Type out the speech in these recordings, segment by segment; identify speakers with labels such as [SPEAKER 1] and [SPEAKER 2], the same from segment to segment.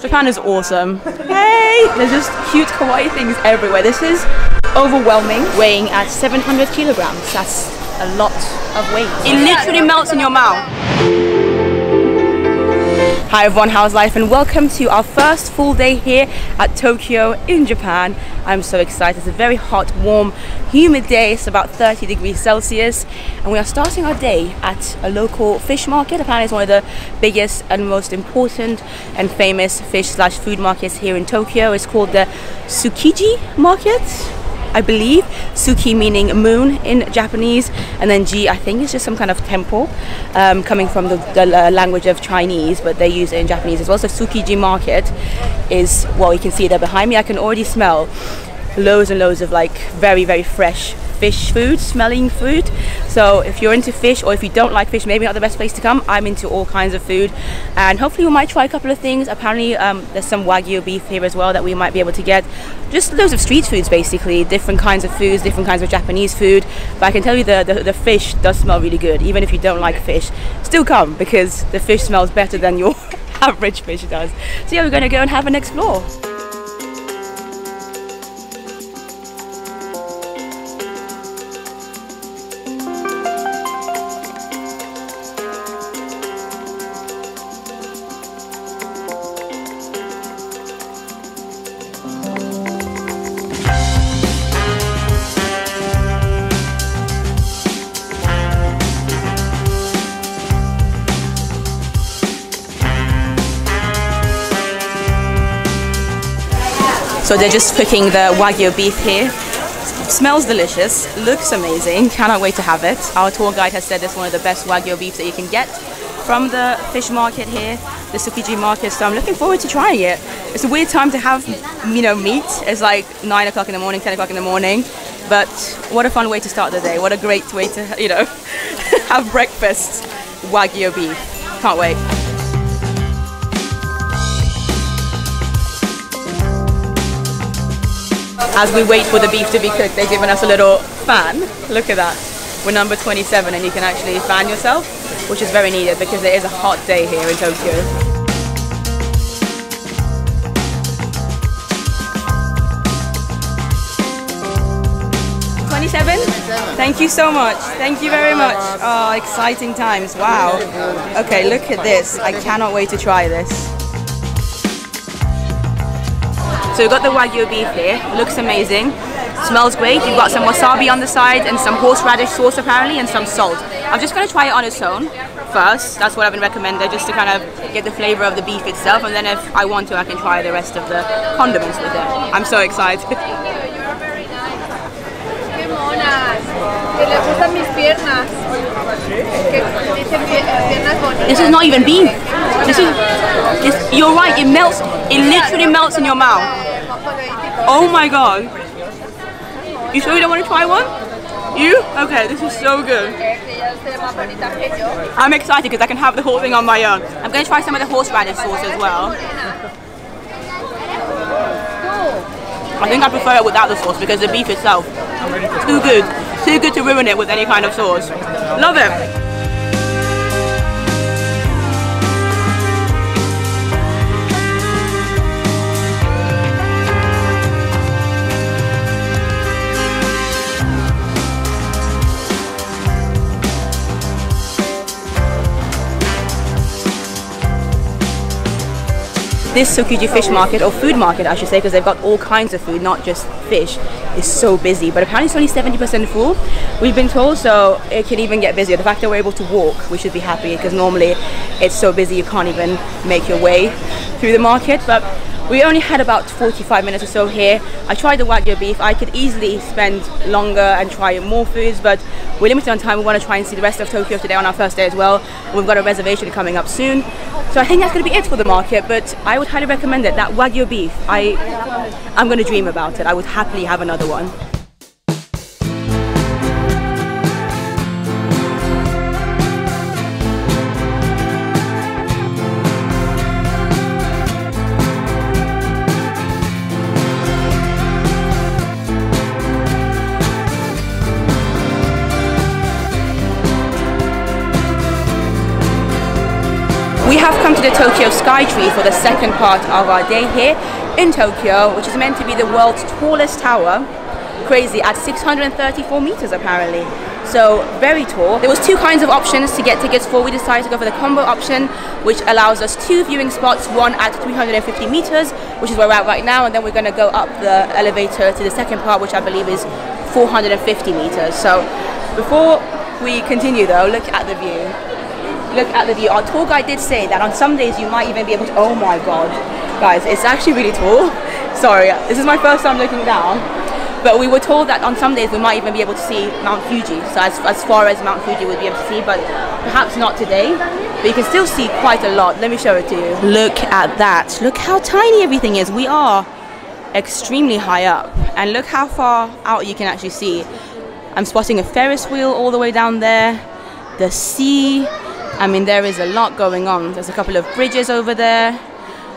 [SPEAKER 1] Japan is awesome. Hey! There's just cute kawaii things everywhere. This is overwhelming, weighing at 700 kilograms. That's a lot of weight. It literally melts in your mouth. Hi everyone, how's life and welcome to our first full day here at Tokyo in Japan. I'm so excited. It's a very hot, warm, humid day. It's about 30 degrees Celsius and we are starting our day at a local fish market. Apparently it's one of the biggest and most important and famous fish slash food markets here in Tokyo. It's called the Tsukiji Market. I believe. Suki meaning moon in Japanese, and then Ji I think is just some kind of temple um, coming from the, the uh, language of Chinese, but they use it in Japanese as well. So Suki Tsukiji Market is well, you can see there behind me. I can already smell loads and loads of like very very fresh fish food, smelling food. So if you're into fish or if you don't like fish, maybe not the best place to come. I'm into all kinds of food and hopefully we might try a couple of things. Apparently um, there's some Wagyu beef here as well that we might be able to get. Just loads of street foods basically, different kinds of foods, different kinds of Japanese food. But I can tell you the, the, the fish does smell really good. Even if you don't like fish, still come because the fish smells better than your average fish does. So yeah, we're gonna go and have an explore. So they're just cooking the Wagyu beef here. Smells delicious, looks amazing, cannot wait to have it. Our tour guide has said it's one of the best Wagyu beefs that you can get from the fish market here, the Tsukiji market, so I'm looking forward to trying it. It's a weird time to have, you know, meat. It's like 9 o'clock in the morning, 10 o'clock in the morning, but what a fun way to start the day. What a great way to, you know, have breakfast Wagyu beef. Can't wait. As we wait for the beef to be cooked, they've given us a little fan. Look at that. We're number 27 and you can actually fan yourself, which is very needed because it is a hot day here in Tokyo. Twenty-seven. Thank you so much. Thank you very much. Oh, exciting times. Wow. Okay, look at this. I cannot wait to try this. So we've got the Wagyu beef here, looks amazing, smells great. You've got some wasabi on the side and some horseradish sauce apparently and some salt. I'm just going to try it on its own first, that's what I've been recommended, just to kind of get the flavour of the beef itself and then if I want to I can try the rest of the condiments with it. I'm so excited. Thank you, you are very nice. This is not even beef. This is, this, you're right, it melts, it literally melts in your mouth. Oh my god. You sure you don't want to try one? You? Okay, this is so good. I'm excited because I can have the whole thing on my own. I'm going to try some of the horseradish sauce as well. I think I prefer it without the sauce because the beef itself, too good. Too good to ruin it with any kind of sauce. Love it. This Tsukiji fish market, or food market I should say, because they've got all kinds of food, not just fish, is so busy. But apparently it's only 70% full, we've been told, so it can even get busier. The fact that we're able to walk, we should be happy, because normally it's so busy you can't even make your way through the market. But we only had about 45 minutes or so here. I tried the Wagyu beef. I could easily spend longer and try more foods, but we're limited on time. We want to try and see the rest of Tokyo today on our first day as well. We've got a reservation coming up soon. So I think that's going to be it for the market, but I would highly recommend it. That Wagyu beef, I, I'm going to dream about it. I would happily have another one. To the Tokyo Skytree for the second part of our day here in Tokyo, which is meant to be the world's tallest tower. Crazy, at 634 meters apparently. So very tall. There was two kinds of options to get tickets for. We decided to go for the combo option, which allows us two viewing spots, one at 350 meters, which is where we're at right now, and then we're going to go up the elevator to the second part, which I believe is 450 meters. So before we continue though, look at the view. Look at the view. Our tour guide did say that on some days you might even be able to, oh my god. Guys, it's actually really tall. Sorry, this is my first time looking down. But we were told that on some days we might even be able to see Mount Fuji. So as, as far as Mount Fuji we'd be able to see, but perhaps not today. But you can still see quite a lot. Let me show it to you. Look at that. Look how tiny everything is. We are extremely high up. And look how far out you can actually see. I'm spotting a Ferris wheel all the way down there. The sea. I mean, there is a lot going on. There's a couple of bridges over there.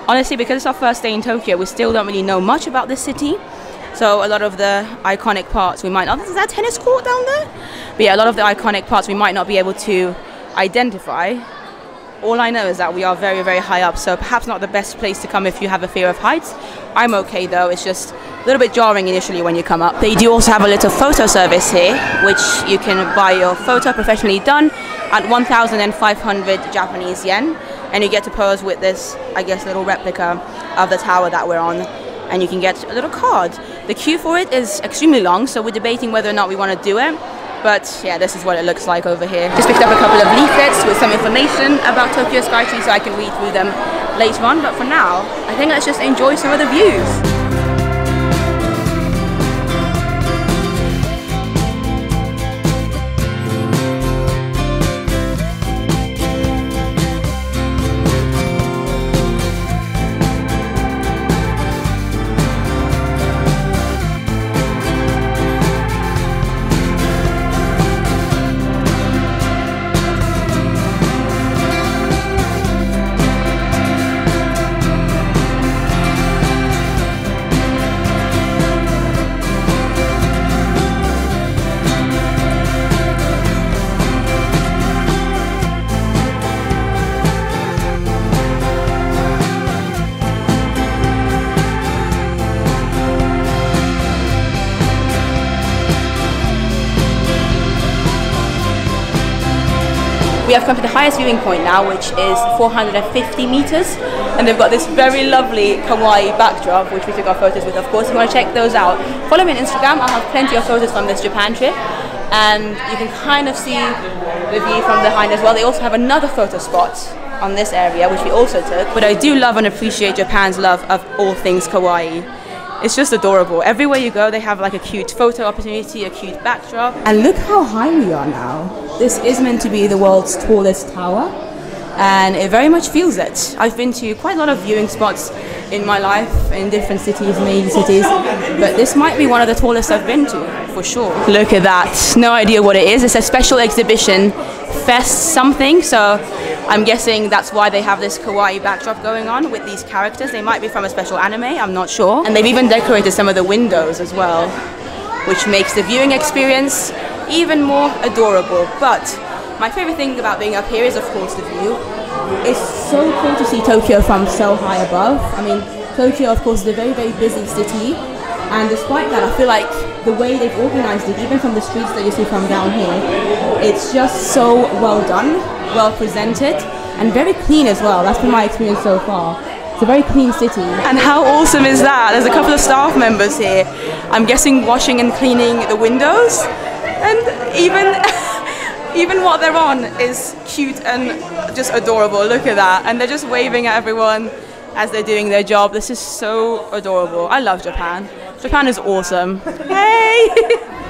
[SPEAKER 1] Honestly, because it's our first day in Tokyo, we still don't really know much about this city. So a lot of the iconic parts we might not. Is that tennis court down there? But yeah, a lot of the iconic parts we might not be able to identify. All I know is that we are very, very high up, so perhaps not the best place to come if you have a fear of heights. I'm okay though, it's just a little bit jarring initially when you come up. They do also have a little photo service here, which you can buy your photo professionally done at 1,500 Japanese yen, and you get to pose with this, I guess, little replica of the tower that we're on, and you can get a little card. The queue for it is extremely long, so we're debating whether or not we want to do it. But yeah, this is what it looks like over here. Just picked up a couple of leaflets with some information about Tokyo Skytree so I can read through them later on. But for now, I think let's just enjoy some of the views. We have come to the highest viewing point now, which is 450 meters, and they've got this very lovely kawaii backdrop, which we took our photos with. Of course, if you want to check those out, follow me on Instagram. I'll have plenty of photos from this Japan trip, and you can kind of see the view from behind as well. They also have another photo spot on this area, which we also took. But I do love and appreciate Japan's love of all things kawaii it's just adorable. Everywhere you go, they have like a cute photo opportunity, a cute backdrop. And look how high we are now. This is meant to be the world's tallest tower, and it very much feels it. I've been to quite a lot of viewing spots in my life in different cities, major cities, but this might be one of the tallest I've been to, for sure. Look at that. No idea what it is. It's a special exhibition, Fest something, so I'm guessing that's why they have this kawaii backdrop going on with these characters. They might be from a special anime, I'm not sure. And they've even decorated some of the windows as well, which makes the viewing experience even more adorable. But my favorite thing about being up here is, of course, the view. It's so cool to see Tokyo from so high above. I mean, Tokyo, of course, is a very, very busy city. And despite that, I feel like the way they've organized it, even from the streets that you see from down here, it's just so well done well presented, and very clean as well. That's been my experience so far. It's a very clean city. And how awesome is that? There's a couple of staff members here. I'm guessing washing and cleaning the windows. And even even what they're on is cute and just adorable. Look at that. And they're just waving at everyone as they're doing their job. This is so adorable. I love Japan. Japan is awesome. hey!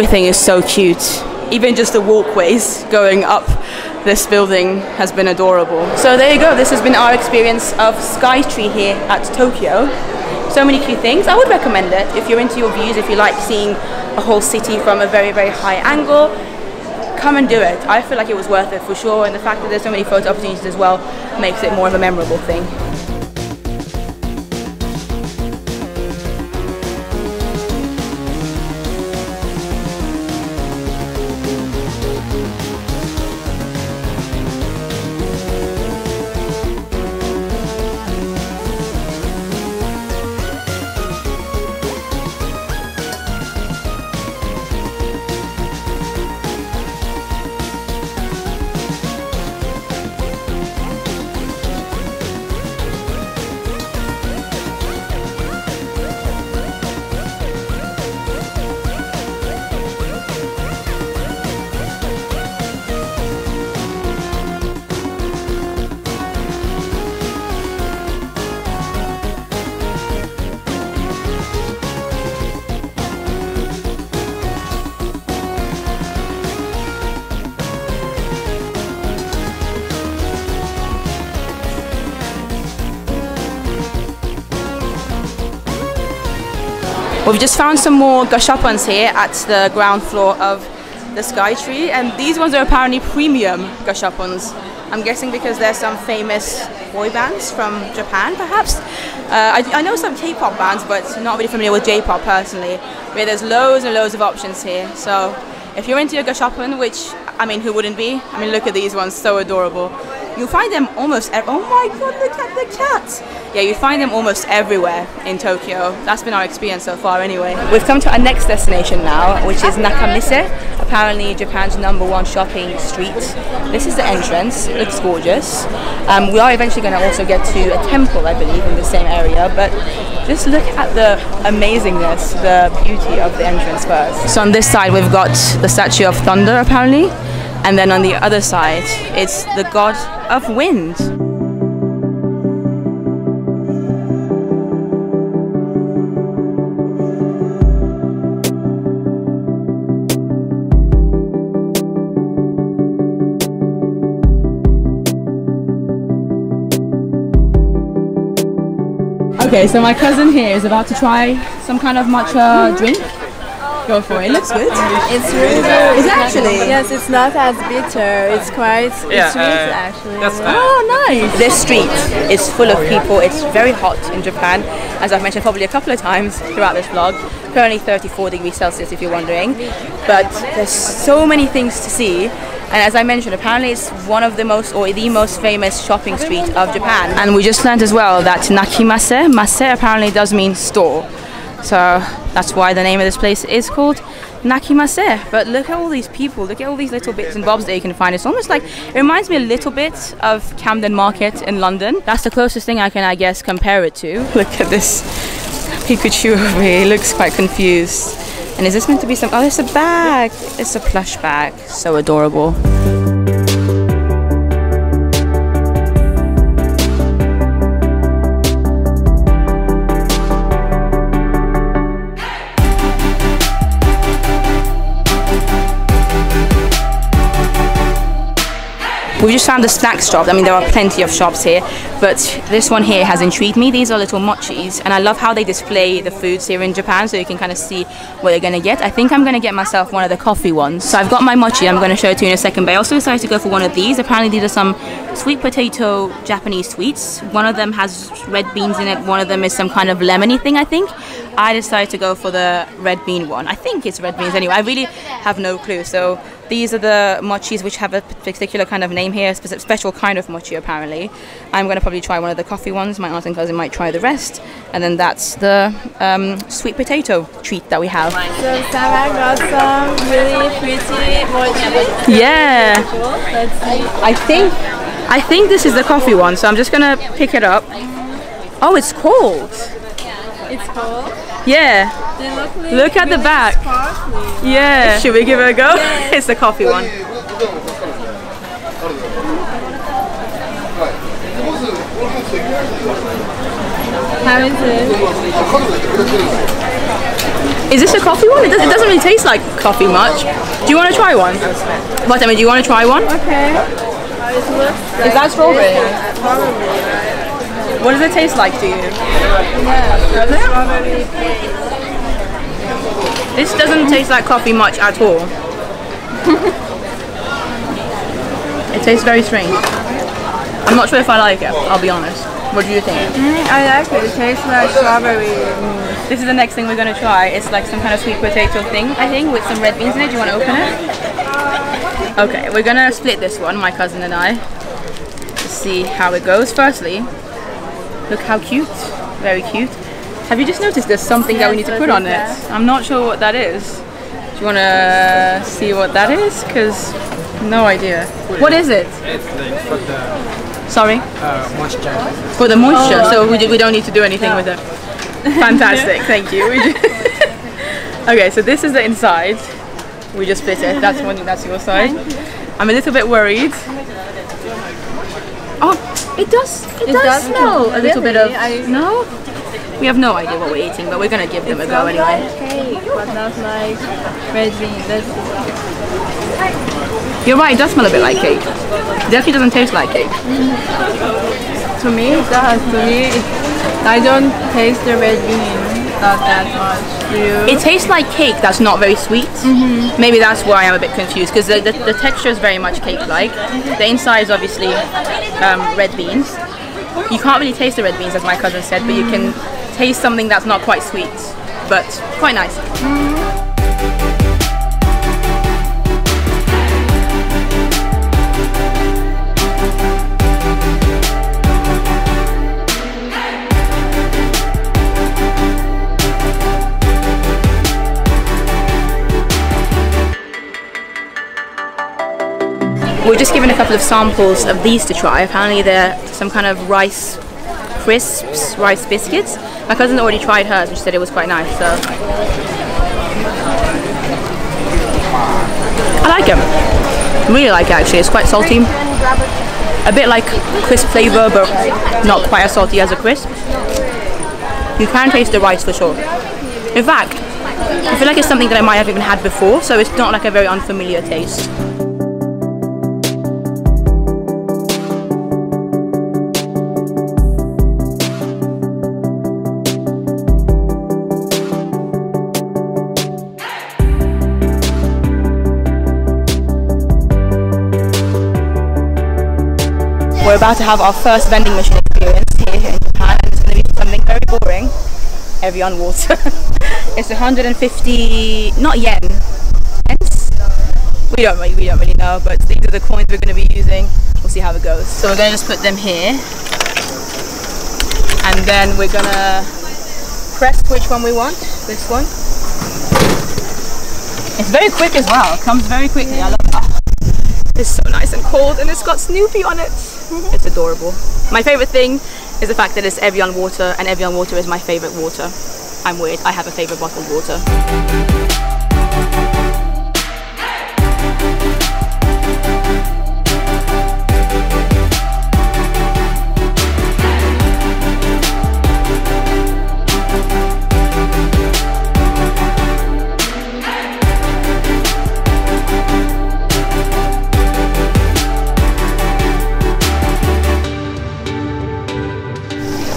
[SPEAKER 1] everything is so cute. Even just the walkways going up this building has been adorable. So there you go, this has been our experience of Skytree here at Tokyo. So many cute things. I would recommend it if you're into your views, if you like seeing a whole city from a very, very high angle. Come and do it. I feel like it was worth it for sure, and the fact that there's so many photo opportunities as well makes it more of a memorable thing. Just found some more gashapons here at the ground floor of the Skytree and these ones are apparently premium gashapons. I'm guessing because there's some famous boy bands from Japan perhaps. Uh, I, I, know some K-pop bands but not really familiar with J-pop personally. Where there's loads and loads of options here. So if you're into your gashapon, which I mean who wouldn't be? I mean look at these ones, so adorable. You'll find them almost. oh my god! Look at the cats. Yeah, you find them almost everywhere in Tokyo. That's been our experience so far, anyway. We've come to our next destination now, which is Nakamise. Apparently, Japan's number one shopping street. This is the entrance. Looks gorgeous. Um, we are eventually going to also get to a temple, I believe, in the same area. But just look at the amazingness, the beauty of the entrance first. So on this side, we've got the statue of Thunder, apparently. And then on the other side, it's the god of wind. Okay, so my cousin here is about to try some kind of matcha drink. Go for it. It looks good.
[SPEAKER 2] It's really good.
[SPEAKER 1] It's actually?
[SPEAKER 2] Yes, it's not as bitter. It's quite
[SPEAKER 3] Yeah,
[SPEAKER 2] sweet
[SPEAKER 3] uh,
[SPEAKER 2] actually.
[SPEAKER 3] that's fine.
[SPEAKER 1] Oh, nice. This street is full of people. It's very hot in Japan, as I've mentioned probably a couple of times throughout this vlog. Currently 34 degrees Celsius, if you're wondering. But there's so many things to see. And as I mentioned, apparently it's one of the most or the most famous shopping street of Japan. And we just learned as well that Nakamise, mase apparently does mean store. So that's why the name of this place is called Nakamise. But look at all these people, look at all these little bits and bobs that you can find. It's almost like, it reminds me a little bit of Camden Market in London. That's the closest thing I can, I guess, compare it to. Look at this Pikachu over here, he looks quite confused. And is this meant to be some, oh, it's a bag. It's a plush bag. So adorable. We just found a snack shop. I mean, there are plenty of shops here, but this one here has intrigued me. These are little mochis, and I love how they display the foods here in Japan, so you can kind of see what you're gonna get. I think I'm gonna get myself one of the coffee ones. So I've got my mochi. I'm gonna show it to you in a second. But I also decided to go for one of these. Apparently, these are some sweet potato Japanese sweets. One of them has red beans in it. One of them is some kind of lemony thing, I think. I decided to go for the red bean one. I think it's red beans anyway. I really have no clue. So these are the mochis which have a particular kind of name here, a special kind of mochi apparently. I'm going to probably try one of the coffee ones. My aunt and cousin might try the rest. And then that's the um, sweet potato treat that we have.
[SPEAKER 2] So Sarah got some really pretty mochi.
[SPEAKER 1] Yeah,
[SPEAKER 2] Let's see.
[SPEAKER 1] I think I think this is the coffee one. So I'm just going to pick it up. Oh, it's cold.
[SPEAKER 2] It's cold?
[SPEAKER 1] Yeah.
[SPEAKER 2] They look, really,
[SPEAKER 1] at the back.
[SPEAKER 2] Sparkly.
[SPEAKER 1] Yeah. Should we give it a go? it's the coffee one.
[SPEAKER 2] How is it?
[SPEAKER 1] Is this a coffee one? It, does, doesn't really taste like coffee much. Do you want to try one? What I mean, do you want to try one?
[SPEAKER 2] Okay. It looks like
[SPEAKER 1] Is that strawberry?
[SPEAKER 2] this. Probably, right?
[SPEAKER 1] What does it taste like to you?
[SPEAKER 2] Yeah, strawberry.
[SPEAKER 1] This doesn't taste like coffee much at all. it tastes very strange. I'm not sure if I like it, I'll be honest. What do you think?
[SPEAKER 2] Mm, I like it. It tastes like strawberry.
[SPEAKER 1] This is the next thing we're going to try. It's like some kind of sweet potato thing, I think, with some red beans in it. Do you want to open it? Okay, we're going to split this one, my cousin and I, to see how it goes. Firstly, look how cute. Very cute. Have you just noticed there's something that we need
[SPEAKER 2] Yes,
[SPEAKER 1] to put on
[SPEAKER 2] think
[SPEAKER 1] it?
[SPEAKER 2] that.
[SPEAKER 1] I'm not sure what that is. Do you want to see what that is? Because no idea. What is it?
[SPEAKER 3] It's like for the
[SPEAKER 1] Sorry?
[SPEAKER 3] uh, moisture.
[SPEAKER 1] For the moisture,
[SPEAKER 2] Oh,
[SPEAKER 1] so we, we don't need to do anything with it. Fantastic, thank you. Okay, so this is the inside. We just split it. That's one. That's your side. I'm a little bit worried. Oh, it does. It,
[SPEAKER 2] It
[SPEAKER 1] does,
[SPEAKER 2] does
[SPEAKER 1] smell a little bit of.
[SPEAKER 2] really? I-
[SPEAKER 1] no. We have no idea what we're eating, but we're gonna give them a go anyway.
[SPEAKER 2] like cake, but not like red bean.
[SPEAKER 1] You're right. It does smell a bit like cake. It definitely doesn't taste like cake.
[SPEAKER 2] to me it does. To me, it, I don't taste the red bean not that much. You?
[SPEAKER 1] It tastes like cake that's not very sweet. Maybe that's why I'm a bit confused because the, the, the texture is very much cake-like. The inside is obviously um, red beans. You can't really taste the red beans, as my cousin said, but you can taste something that's not quite sweet, but quite nice. We're just given a couple of samples of these to try. Apparently they're some kind of rice crisps, rice biscuits. My cousin already tried hers and she said it was quite nice, so. I like them. Really like it actually, it's quite salty. A bit like crisp flavour but not quite as salty as a crisp. You can taste the rice for sure. In fact, I feel like it's something that I might have even had before, so it's not like a very unfamiliar taste. About to have our first vending machine experience here in Japan and it's going to be something very boring. Evian water. it's 150, not yen? We don't really, we don't really know, but these are the coins we're going to be using. We'll see how it goes. So we're going to just put them here. And then we're going to press which one we want. This one. It's very quick as well. It comes very quickly. I love. Ah. It's so nice and cold and it's got Snoopy on it. It's adorable. My favorite thing is the fact that it's Evian water and Evian water is my favorite water. I'm weird. I have a favorite bottled water.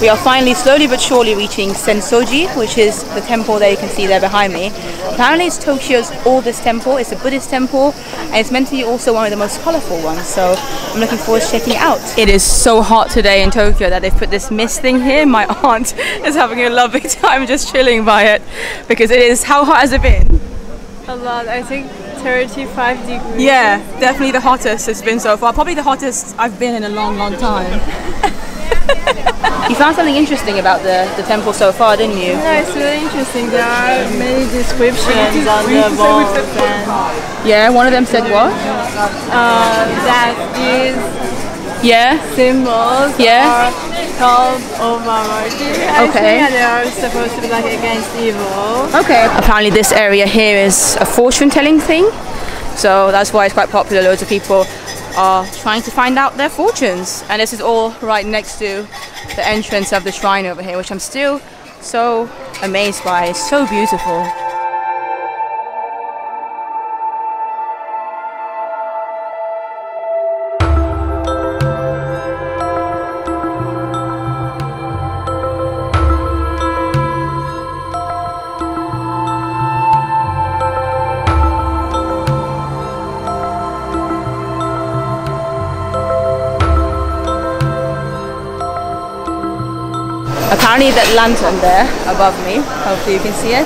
[SPEAKER 1] We are finally, slowly but surely, reaching Sensoji, which is the temple that you can see there behind me. Apparently, it's Tokyo's oldest temple. It's a Buddhist temple, and it's meant to be also one of the most colorful ones. So I'm looking forward to checking it out. It is so hot today in Tokyo that they've put this mist thing here. My aunt is having a lovely time just chilling by it because it is. How hot has it been?
[SPEAKER 2] A lot. I think 35 degrees.
[SPEAKER 1] Yeah, definitely the hottest it's been so far. Probably the hottest I've been in a long, long time. you found something interesting about the, the temple so far, didn't you?
[SPEAKER 2] Yeah, it's really interesting. There are many descriptions on the walls, and
[SPEAKER 1] Yeah, one of them said what?
[SPEAKER 2] uh, that these
[SPEAKER 1] Yeah.
[SPEAKER 2] symbols
[SPEAKER 1] Yeah.
[SPEAKER 2] are called
[SPEAKER 1] Okay.
[SPEAKER 2] they are supposed to be like against evil.
[SPEAKER 1] Okay. Apparently, this area here is a fortune telling thing, so that's why it's quite popular. Loads of people are trying to find out their fortunes, and this is all right next to the entrance of the shrine over here, which I'm still so amazed by. It's so beautiful. Apparently that lantern there above me, hopefully you can see it,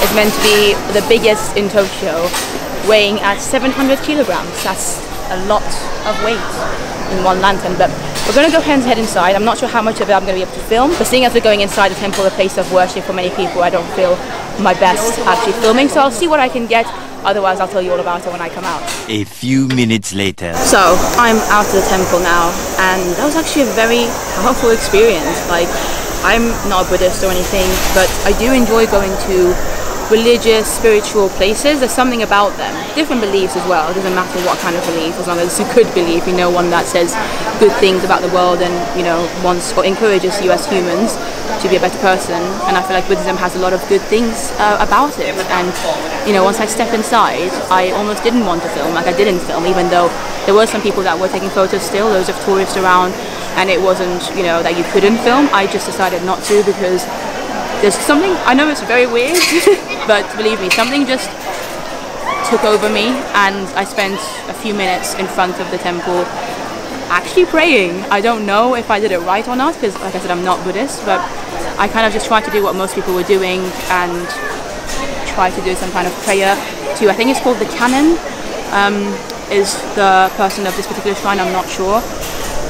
[SPEAKER 1] is meant to be the biggest in Tokyo, weighing at 700 kilograms. That's a lot of weight in one lantern. But we're going to go ahead and head inside. I'm not sure how much of it I'm going to be able to film. But seeing as we're going inside the temple, a place of worship for many people, I don't feel my best actually filming. So I'll see what I can get. Otherwise, I'll tell you all about it when I come out.
[SPEAKER 4] A few minutes later.
[SPEAKER 1] So I'm out of the temple now, and that was actually a very powerful experience. Like, I'm not a Buddhist or anything, but I do enjoy going to religious, spiritual places. There's something about them. Different beliefs as well. It doesn't matter what kind of belief, as long as it's a good belief. You know, one that says good things about the world and you know wants or encourages you as humans to be a better person. And I feel like Buddhism has a lot of good things uh, about it. And you know, once I step inside, I almost didn't want to film. Like I didn't film, even though there were some people that were taking photos still. Loads of tourists around, and it wasn't you know that you couldn't film. I just decided not to because there's something I know it's very weird, but believe me, something just took over me, and I spent a few minutes in front of the temple actually praying. I don't know if I did it right or not, because like I said, I'm not Buddhist, but I kind of just tried to do what most people were doing and try to do some kind of prayer to, I think it's called the Kannon, um, is the person of this particular shrine, I'm not sure.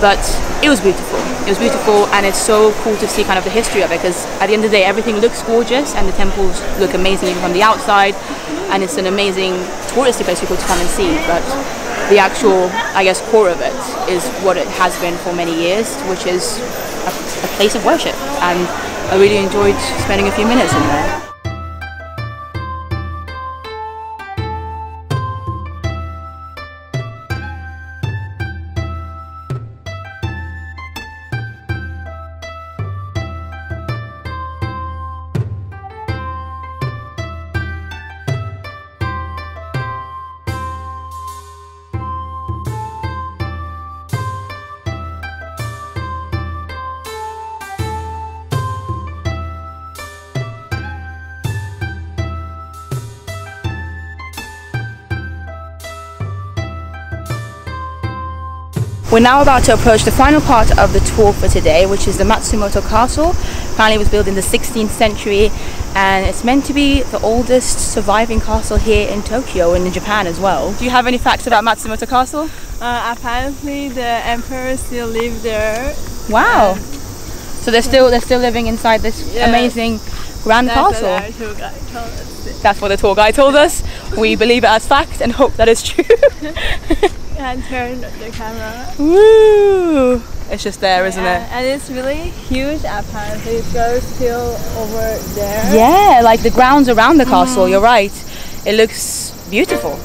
[SPEAKER 1] But it was beautiful. It was beautiful, and it's so cool to see kind of the history of it because at the end of the day, everything looks gorgeous, and the temples look amazing even from the outside, and it's an amazing touristy place for people to come and see. But the actual, I guess, core of it is what it has been for many years, which is a, a place of worship, and I really enjoyed spending a few minutes in there. We're now about to approach the final part of the tour for today, which is the Matsumoto Castle. Apparently it was built in the 16th century and it's meant to be the oldest surviving castle here in Tokyo and in Japan as well. Do you have any facts about Matsumoto Castle?
[SPEAKER 2] Uh, apparently, the emperor still lives there.
[SPEAKER 1] Wow. So they're still they're still living inside this
[SPEAKER 2] Yes.
[SPEAKER 1] amazing grand
[SPEAKER 2] That's
[SPEAKER 1] castle.
[SPEAKER 2] our tour guide told us.
[SPEAKER 1] That's what the tour guide told us. We believe it as fact and hope that is true.
[SPEAKER 2] And turn the camera.
[SPEAKER 1] Woo! It's just there, isn't
[SPEAKER 2] Yeah,
[SPEAKER 1] it?
[SPEAKER 2] And it's really huge. Apparently, it goes still over there.
[SPEAKER 1] Yeah, like the grounds around the castle, mm-hmm. you're right. It looks beautiful.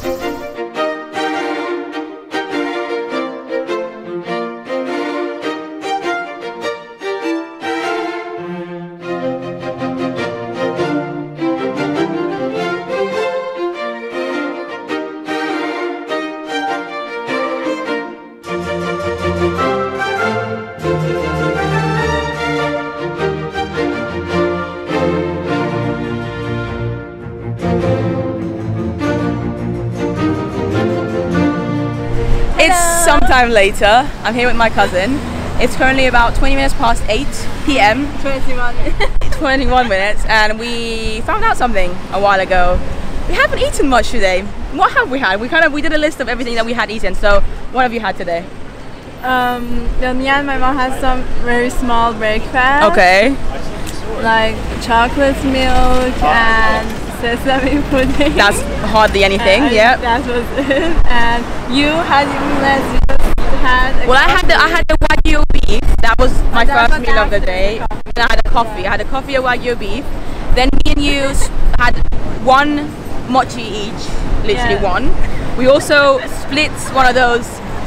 [SPEAKER 1] Sometime later. I'm here with my cousin. It's currently about 20 minutes past 8 p.m.
[SPEAKER 2] 21.
[SPEAKER 1] 21 minutes, and we found out something a while ago. We haven't eaten much today. What have we had? We kind of we did a list of everything that we had eaten. So, what have you had today?
[SPEAKER 2] um, well, me and my mom had some very small breakfast.
[SPEAKER 1] Okay.
[SPEAKER 2] Like chocolate milk and sesame pudding.
[SPEAKER 1] That's hardly anything. Yeah.
[SPEAKER 2] That was it. And you had even less. Had. A
[SPEAKER 1] Well, I had the I had the wagyu beef. That was my
[SPEAKER 2] that
[SPEAKER 1] first
[SPEAKER 2] was
[SPEAKER 1] meal of the day.
[SPEAKER 2] the.
[SPEAKER 1] Then I had a coffee. I had a coffee of wagyu beef. Then me and you had one mochi each, literally
[SPEAKER 2] Yeah.
[SPEAKER 1] one. We also split one of those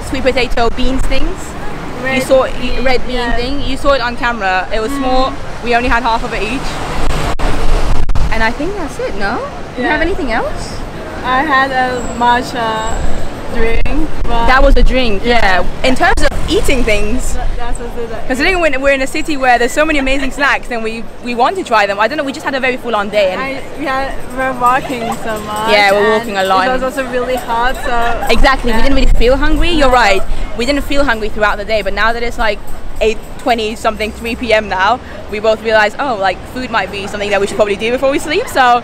[SPEAKER 1] sweet potato beans things. you saw
[SPEAKER 2] bean,
[SPEAKER 1] red bean
[SPEAKER 2] yeah. Mm.
[SPEAKER 1] thing. You saw it on camera. It was small. We only had half of it each. And I think that's it. No? Do you have anything else?
[SPEAKER 2] I had a matcha drink.
[SPEAKER 1] That was a drink. Yeah. In terms of eating things.
[SPEAKER 2] That was it.
[SPEAKER 1] Considering we're we're in a city where there's so many amazing snacks and we, we want to try them. I don't know, we just had a very full on day and
[SPEAKER 2] I, we had, we're walking so much.
[SPEAKER 1] Yeah, we're walking a lot.
[SPEAKER 2] It was also really hot, so
[SPEAKER 1] exactly, we didn't really feel hungry. You're right. We didn't feel hungry throughout the day, but now that it's like 8 20 something 3 p.m. now, we both realized, oh, like food might be something that we should probably do before we sleep. So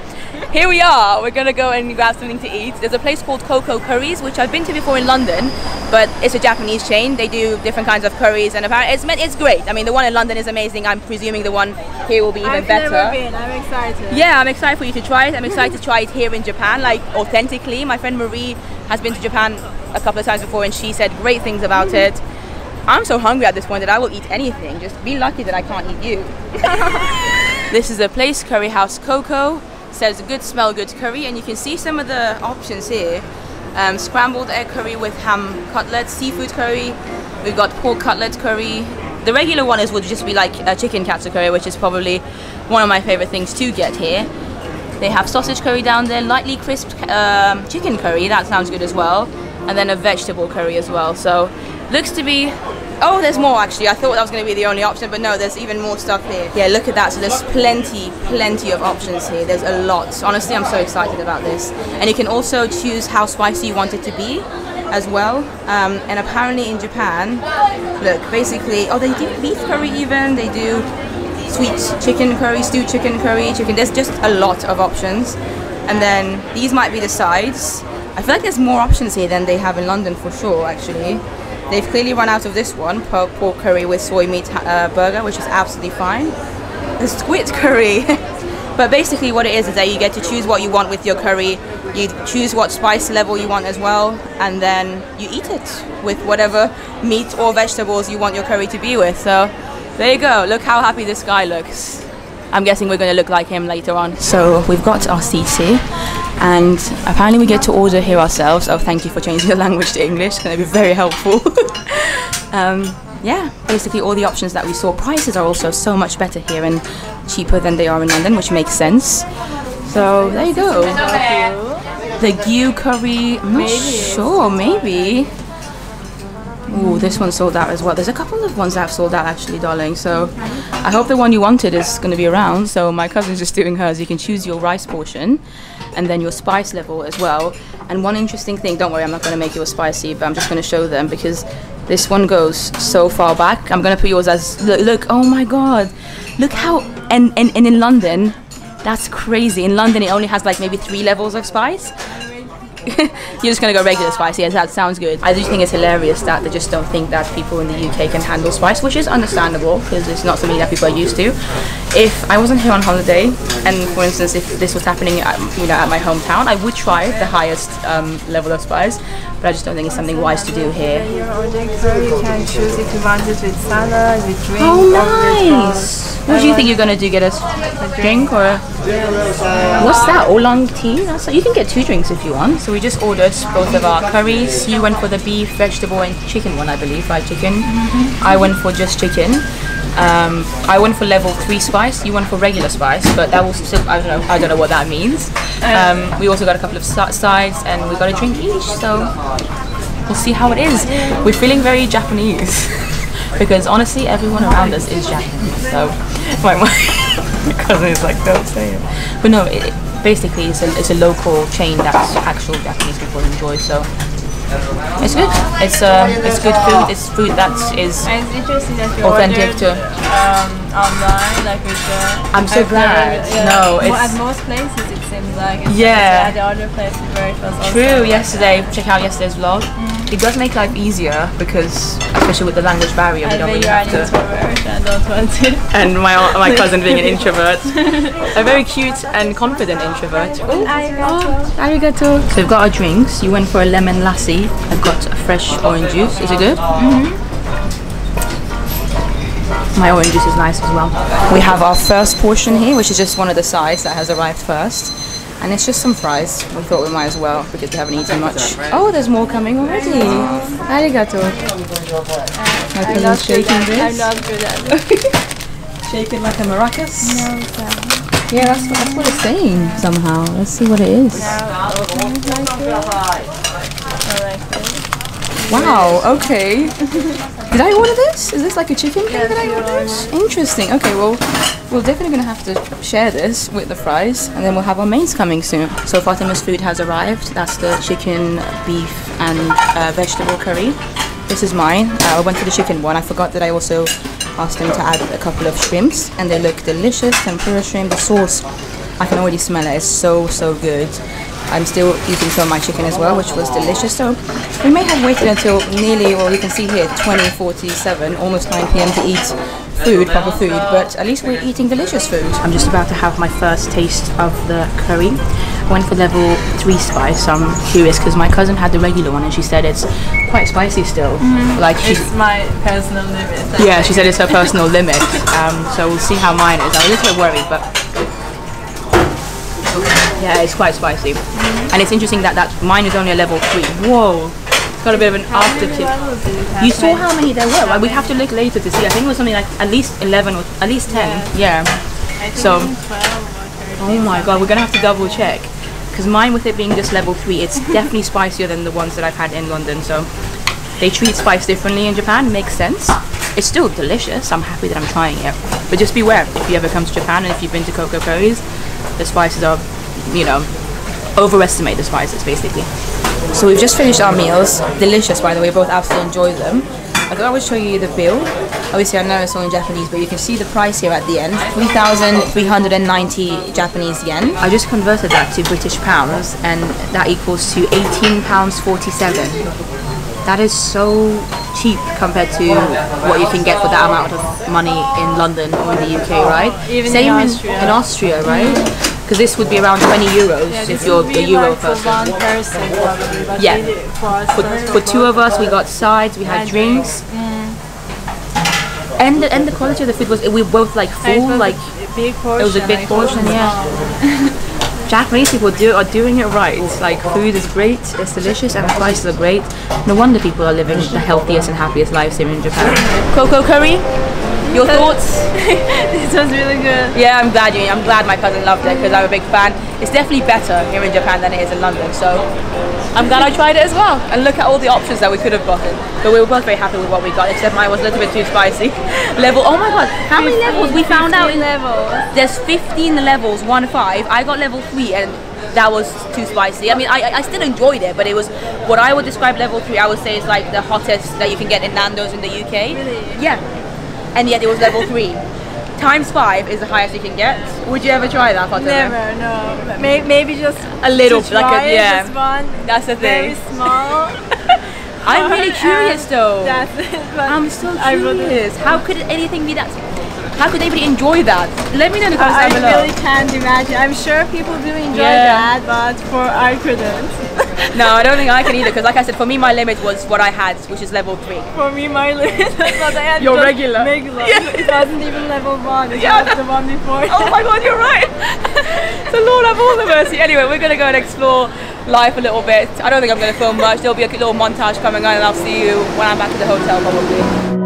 [SPEAKER 1] here we are. We're gonna go and grab something to eat. There's a place called Coco Curries, which I've been to before in London, but it's a Japanese chain. They do different kinds of curries, and apparently it's it's great. I mean, the one in London is amazing. I'm presuming the one here will be even
[SPEAKER 2] I've
[SPEAKER 1] better.
[SPEAKER 2] never been. I'm excited.
[SPEAKER 1] Yeah, I'm excited for you to try it. I'm excited to try it here in Japan, like authentically. My friend Marie has been to Japan a couple of times before and she said great things about mm-hmm. it. I'm so hungry at this point that I will eat anything. Just be lucky that I can't eat you. this is a place, Curry House Coco. Says good smell, good curry, and you can see some of the options here. Um, scrambled egg curry with ham cutlets, seafood curry. We've got pork cutlet curry. The regular one is would just be like a chicken katsu curry, which is probably one of my favorite things to get here. They have sausage curry down there, lightly crisped um, chicken curry. That sounds good as well, and then a vegetable curry as well. So looks to be. Oh, there's more actually. I thought that was going to be the only option, but no, there's even more stuff here. Yeah, look at that. So there's plenty, plenty of options here. There's a lot. Honestly, I'm so excited about this. And you can also choose how spicy you want it to be as well. Um, and apparently in Japan, look, basically, oh, they do beef curry even. They do sweet chicken curry, stewed chicken curry, chicken. There's just a lot of options. And then these might be the sides. I feel like there's more options here than they have in London for sure, actually. They've clearly run out of this one, pork pork curry with soy meat uh, burger, which is absolutely fine. The squid curry. but basically what it is is that you get to choose what you want with your curry. You choose what spice level you want as well, and then you eat it with whatever meat or vegetables you want your curry to be with. So there you go. Look how happy this guy looks. I'm guessing we're going to look like him later on. So we've got our seats here, and apparently we get to order here ourselves. Oh, thank you for changing your language to English. It's going to be very helpful. um, yeah, basically all the options that we saw. Prices are also so much better here and cheaper than they are in London, which makes sense. So there you go. The gyu curry. I'm not sure. Maybe. Ooh, this one sold out as well. There's a couple of ones that have sold out actually, darling. So I hope the one you wanted is going to be around. So my cousin's just doing hers. You can choose your rice portion and then your spice level as well. And one interesting thing, don't worry, I'm not going to make yours spicy, but I'm just going to show them because this one goes so far back. I'm going to put yours as, look, look oh my god. Look how, and, and, and in London, that's crazy. In London, it only has like maybe three levels of spice. You're just gonna go regular spice. Yes, that sounds good. I do think it's hilarious that they just don't think that people in the UK can handle spice, which is understandable because it's not something that people are used to. If I wasn't here on holiday, and for instance, if this was happening, at, you know, at my hometown, I would try the highest um, level of spice, but I just don't think it's something wise to do here.
[SPEAKER 2] Your order you can choose if you want it with salad, with drink,
[SPEAKER 1] Oh, nice! What do you think you're gonna do? Get us a drink or? What's that? Oolong tea? That's you can get two drinks if you want. So we just ordered both of our curries. You went for the beef, vegetable, and chicken one, I believe, fried chicken. I went for just chicken. Um, I went for level three spice. You went for regular spice, but that was still I don't know. I don't know what that means. Um, we also got a couple of sides, and we got a drink each. So we'll see how it is. We're feeling very Japanese because honestly, everyone around us is Japanese. So my, my cousin is like, don't say it. But no, it, basically, it's a, it's a local chain that actual Japanese people enjoy. So it's good. It's uh, it's good food. It's food that is.
[SPEAKER 2] And it's interesting that you
[SPEAKER 1] Authentic
[SPEAKER 2] ordered
[SPEAKER 1] to-
[SPEAKER 2] um, online, like with the.
[SPEAKER 1] I'm so
[SPEAKER 2] I've
[SPEAKER 1] glad.
[SPEAKER 2] never- yeah,
[SPEAKER 1] No,
[SPEAKER 2] at most places it seems like.
[SPEAKER 1] Yeah.
[SPEAKER 2] At the other places where it was
[SPEAKER 1] True. Yesterday, check out yesterday's vlog. It does make life easier because, especially with the language barrier, we
[SPEAKER 2] I
[SPEAKER 1] don't really have to.
[SPEAKER 2] introvert and don't want to.
[SPEAKER 1] and my my cousin being an introvert, a very cute and confident introvert. Oh, oh, arigato. So we've got our drinks. You went for a lemon lassi. I've got a fresh orange juice. Is it good? Mm-hmm. My orange juice is nice as well. We have our first portion here, which is just one of the sides that has arrived first. And it's just some fries. We thought we might as well because we haven't eaten much. Oh, there's more coming already. Uh-huh. Arigato. My cousin's shaking
[SPEAKER 2] I'm
[SPEAKER 1] this.
[SPEAKER 2] not good at.
[SPEAKER 1] Shaking like a maracas? Yeah, that's what, that's what it's saying somehow. Let's see what it is.
[SPEAKER 2] I this.
[SPEAKER 1] Wow, okay. Did I order this? Is this like a chicken thing that I ordered? Interesting. Okay, well, we're definitely going to have to share this with the fries and then we'll have our mains coming soon. So Fatima's food has arrived. That's the chicken, beef and uh, vegetable curry. This is mine. Uh, I went for the chicken one. I forgot that I also Asked them to add a couple of shrimps, and they look delicious. Tempura shrimp, the sauce, I can already smell it. It's so so good. I'm still eating some of my chicken as well, which was delicious. So we may have waited until nearly, well, you can see here, 20:47, almost 9 p.m. to eat food, proper food. But at least we're eating delicious food. I'm just about to have my first taste of the curry. I went for level three spice. So I'm curious because my cousin had the regular one and she said it's quite spicy still. Like she's
[SPEAKER 2] It's my personal limit.
[SPEAKER 1] yeah, she said it's her personal limit. Um, so we'll see how mine is. I'm a little bit worried, but yeah, it's quite spicy. And it's interesting that that mine is only a level three. Whoa, it's got a bit of an aftertaste. You saw how many there were. Like, we have to look later to see. I think it was something like at least eleven or at least ten. Yeah. So. Oh my god, we're gonna have to double check. Because mine, with it being just level 3, it's definitely spicier than the ones that I've had in London. So they treat spice differently in Japan, makes sense. It's still delicious, I'm happy that I'm trying it. But just beware if you ever come to Japan and if you've been to Coco Curries, the spices are, you know, overestimate the spices basically. So we've just finished our meals. Delicious, by the way. Both absolutely enjoyed them. I thought I would show you the bill. Obviously, I know it's all in Japanese, but you can see the price here at the end: three thousand three hundred and ninety Japanese yen. I just converted that to British pounds, and that equals to eighteen pounds forty-seven. That is so cheap compared to what you can get for that amount of money in London or in the UK, oh, right?
[SPEAKER 2] Even in
[SPEAKER 1] Same
[SPEAKER 2] Austria.
[SPEAKER 1] in Austria, right? Because this would be around 20 euros if you're the Euro
[SPEAKER 2] for
[SPEAKER 1] person.
[SPEAKER 2] one person probably,
[SPEAKER 1] Yeah.
[SPEAKER 2] we did it for,
[SPEAKER 1] For, for two of us, we got sides, we had drinks, mm. and the, and the quality of the food was we were both like full, like
[SPEAKER 2] big portion.
[SPEAKER 1] it was a big
[SPEAKER 2] like,
[SPEAKER 1] portion, yeah. Japanese people do are doing it right. Like food is great, it's delicious, and the prices are great. No wonder people are living the healthiest and happiest lives here in Japan. Coco curry, your thoughts?
[SPEAKER 2] this was really good.
[SPEAKER 1] Yeah, I'm glad you. I'm glad my cousin loved it because I'm a big fan. It's definitely better here in Japan than it is in London. So I'm glad I tried it as well. And look at all the options that we could have gotten. But we were both very happy with what we got. Except mine was a little bit too spicy. Level. Oh my god! How many levels we found out? In,
[SPEAKER 2] levels.
[SPEAKER 1] there's 15 levels, one five. I got level three, and that was too spicy. I mean, I, I- still enjoyed it, but it was what I would describe level three. I would say is like the hottest that you can get in Nando's in the UK.
[SPEAKER 2] Really?
[SPEAKER 1] Yeah. And yet it was level three. Times five is the highest you can get. Would you ever try that, Fatima?
[SPEAKER 2] Never, no. Maybe, maybe just
[SPEAKER 1] A little,
[SPEAKER 2] to
[SPEAKER 1] like a- yeah.
[SPEAKER 2] Just one
[SPEAKER 1] That's the thing.
[SPEAKER 2] very small.
[SPEAKER 1] I'm really curious
[SPEAKER 2] uh,
[SPEAKER 1] though.
[SPEAKER 2] That's it.
[SPEAKER 1] I'm so curious. How could anything be that? How could anybody enjoy that? Let me know in the comments
[SPEAKER 2] I, I really can't imagine. I'm sure people do enjoy
[SPEAKER 1] Yeah.
[SPEAKER 2] that, but for I couldn't.
[SPEAKER 1] No, I don't think I can either. Because like I said, for me, my limit was what I had, which is level three.
[SPEAKER 2] For me, my limit was what I had
[SPEAKER 1] Your regular.
[SPEAKER 2] regular. It wasn't even level one. It
[SPEAKER 1] Yeah.
[SPEAKER 2] was the one before.
[SPEAKER 1] Oh my god, you're right. the Lord have all the mercy. Anyway, we're gonna go and explore life a little bit. I don't think I'm gonna film much. There'll be a little montage coming on, and I'll see you when I'm back at the hotel probably.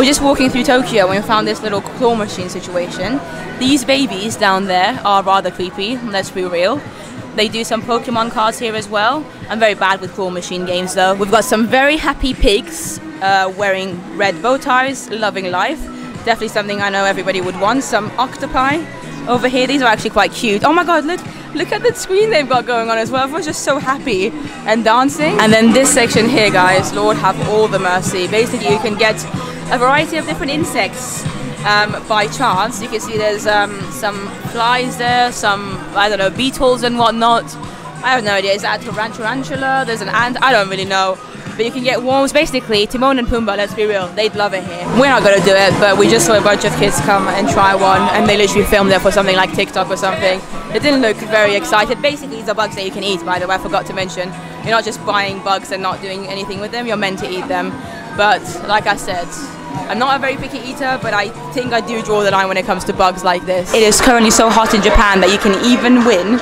[SPEAKER 1] We're just walking through Tokyo and we found this little claw machine situation. These babies down there are rather creepy, let's be real. They do some Pokemon cards here as well. I'm very bad with claw machine games though. We've got some very happy pigs uh, wearing red bow ties, loving life. Definitely something I know everybody would want. Some octopi over here. These are actually quite cute. Oh my god, look! Look at the screen they've got going on as well. Everyone's just so happy and dancing. And then this section here, guys, Lord have all the mercy. Basically, you can get a variety of different insects um, by chance. You can see there's um, some flies there, some, I don't know, beetles and whatnot. I have no idea. Is that a tarantula? There's an ant. I don't really know. But you can get worms. Basically, Timon and Pumbaa, let's be real, they'd love it here. We're not going to do it, but we just saw a bunch of kids come and try one, and they literally filmed it for something like TikTok or something. They didn't look very excited. Basically, these are bugs that you can eat, by the way, I forgot to mention. You're not just buying bugs and not doing anything with them, you're meant to eat them. But like I said, I'm not a very picky eater, but I think I do draw the line when it comes to bugs like this. It is currently so hot in Japan that you can even win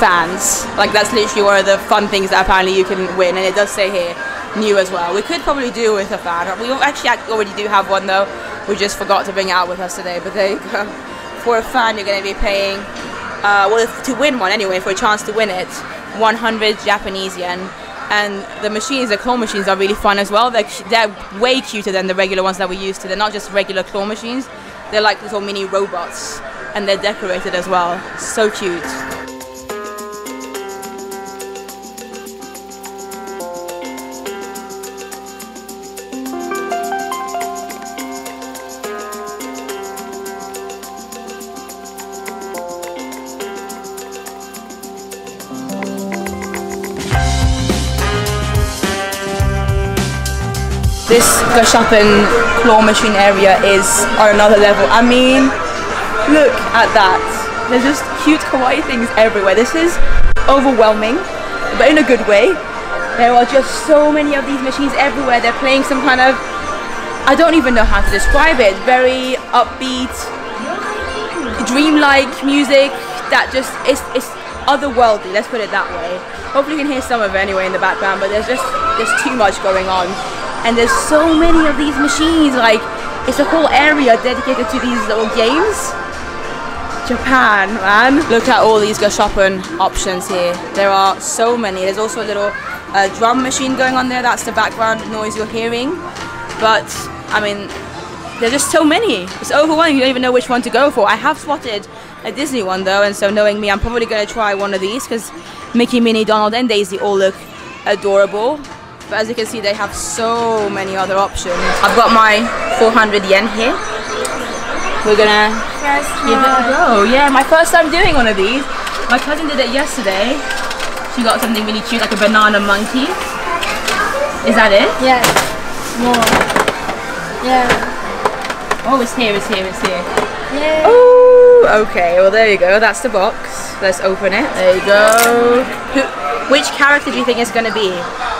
[SPEAKER 1] fans. Like that's literally one of the fun things that apparently you can win, and it does say here new as well. We could probably do with a fan. We actually already do have one though. We just forgot to bring it out with us today. But there you go. For a fan, you're going to be paying, uh, well, if, to win one anyway, for a chance to win it, 100 Japanese yen. And the machines, the claw machines, are really fun as well. They're, they're way cuter than the regular ones that we're used to. They're not just regular claw machines. They're like little mini robots, and they're decorated as well. So cute. This Gashapon claw machine area is on another level. I mean, look at that. There's just cute kawaii things everywhere. This is overwhelming, but in a good way. There are just so many of these machines everywhere. They're playing some kind of, I don't even know how to describe it, very upbeat, dreamlike music that just, is it's otherworldly, let's put it that way. Hopefully you can hear some of it anyway in the background, but there's just, there's too much going on and there's so many of these machines like it's a whole area dedicated to these little games. Japan man. Look at all these Gashapon options here. There are so many. There's also a little uh, drum machine going on there. That's the background noise you're hearing. But I mean there's just so many. It's overwhelming. You don't even know which one to go for. I have spotted a Disney one though and so knowing me I'm probably going to try one of these because Mickey, Minnie, Donald and Daisy all look adorable but as you can see, they have so many other options. I've got my 400 yen here. We're gonna give it a go. Yeah, my first time doing one of these. My cousin did it yesterday. She got something really cute, like a banana monkey. Is that it?
[SPEAKER 2] Yes. More. Yeah.
[SPEAKER 1] Oh, it's here, it's here, it's here.
[SPEAKER 2] Yeah.
[SPEAKER 1] Oh, okay. Well, there you go. That's the box. Let's open it. There you go. Which character do you think it's going to be?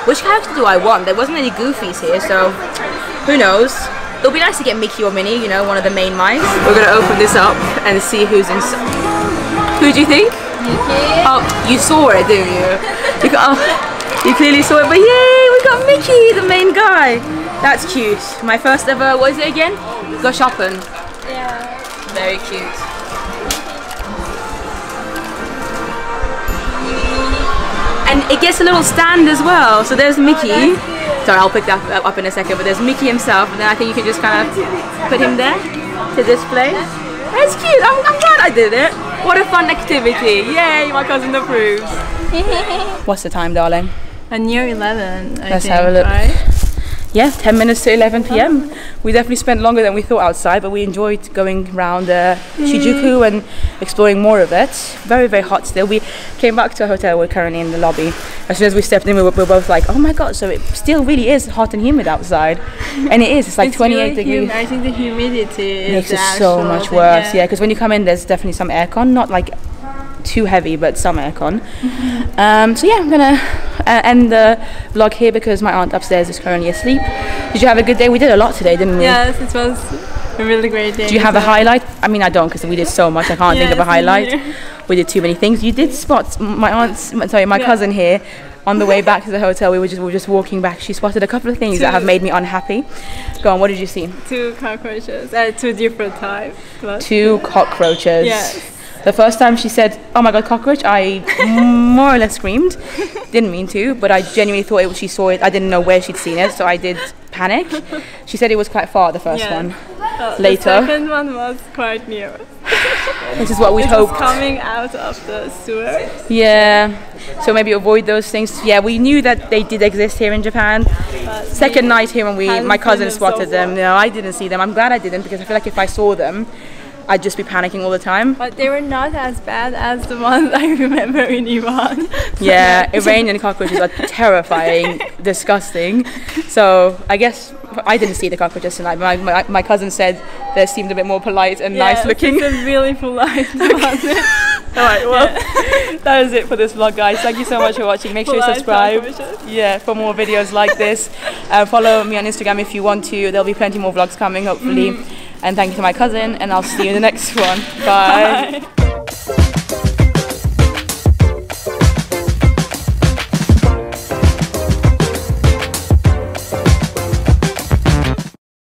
[SPEAKER 1] Which character do I want? There wasn't any Goofies here, so who knows? It'll be nice to get Mickey or Minnie, you know, one of the main mice. We're going to open this up and see who's inside. Who do you think?
[SPEAKER 2] Mickey.
[SPEAKER 1] Oh, you saw it, didn't you? You, got, oh, you clearly saw it, but yay, we got Mickey, the main guy. That's cute. My first ever, what is it again? Gashapon.
[SPEAKER 2] Yeah.
[SPEAKER 1] Very cute. And it gets a little stand as well. So there's Mickey. Oh, Sorry, I'll pick that up in a second. But there's Mickey himself, and then I think you can just kind of put him there to display. That's cute. I'm, I'm glad I did it. What a fun activity. Yay, my cousin approves. What's the time, darling?
[SPEAKER 2] A near 11, I
[SPEAKER 1] Let's
[SPEAKER 2] think,
[SPEAKER 1] have a look.
[SPEAKER 2] right?
[SPEAKER 1] Yeah, 10 minutes to 11 p.m. We definitely spent longer than we thought outside, but we enjoyed going around uh, Shinjuku and exploring more of it. Very, very hot still. We came back to our hotel, we're currently in the lobby. As soon as we stepped in, we were, we were both like, oh my god, so it still really is hot and humid outside. And it is, it's like
[SPEAKER 2] It's
[SPEAKER 1] 28
[SPEAKER 2] really
[SPEAKER 1] degrees.
[SPEAKER 2] I think the humidity is
[SPEAKER 1] Makes it so much worse, yeah, because when you come in, there's definitely some aircon, not like too heavy, but some aircon. Um, so yeah, I'm gonna uh, end the vlog here because my aunt upstairs is currently asleep. Did you have a good day? We did a lot today, didn't we?
[SPEAKER 2] Yes, it was a really great day.
[SPEAKER 1] Do you have a highlight? I mean, I don't because we did so much. I can't think of a highlight.
[SPEAKER 2] neither.
[SPEAKER 1] We did too many things. You did spot my aunt's, sorry, my
[SPEAKER 2] Yeah.
[SPEAKER 1] cousin here. On the way back to the hotel, we were just we were just walking back. She spotted a couple of things that have made me unhappy. Go on. What did you see?
[SPEAKER 2] Two cockroaches, uh, two different types.
[SPEAKER 1] Two cockroaches.
[SPEAKER 2] Yes.
[SPEAKER 1] The first time she said, "Oh my god, cockroach!" I more or less screamed. Didn't mean to, but I genuinely thought it, she saw it. I didn't know where she'd seen it, so I did panic. She said it was quite far. The first
[SPEAKER 2] Yeah.
[SPEAKER 1] one. Later.
[SPEAKER 2] The second one was quite near.
[SPEAKER 1] This is what we'd
[SPEAKER 2] It's
[SPEAKER 1] hoped.
[SPEAKER 2] coming out of the sewer.
[SPEAKER 1] Yeah. So maybe avoid those things. Yeah, we knew that they did exist here in Japan. Second night here when we, my cousin
[SPEAKER 2] them so
[SPEAKER 1] spotted them. No, I didn't see them. I'm glad I didn't because I feel like if I saw them, I'd just be panicking all the time.
[SPEAKER 2] But they were not as bad as the ones I remember in Iran.
[SPEAKER 1] Yeah, Iranian cockroaches are terrifying, disgusting. So I guess I didn't see the cockroaches tonight. My, my, my cousin said they seemed a bit more polite and nice looking.
[SPEAKER 2] It's really polite about it.
[SPEAKER 1] All right, well, that is it for this vlog, guys. Thank you so much for watching. Make sure you subscribe. Yeah, for more videos like this. Uh, follow me on Instagram if you want to. There'll be plenty more vlogs coming, hopefully. And thank you to my cousin, and I'll see you in the next one. Bye.
[SPEAKER 2] Bye.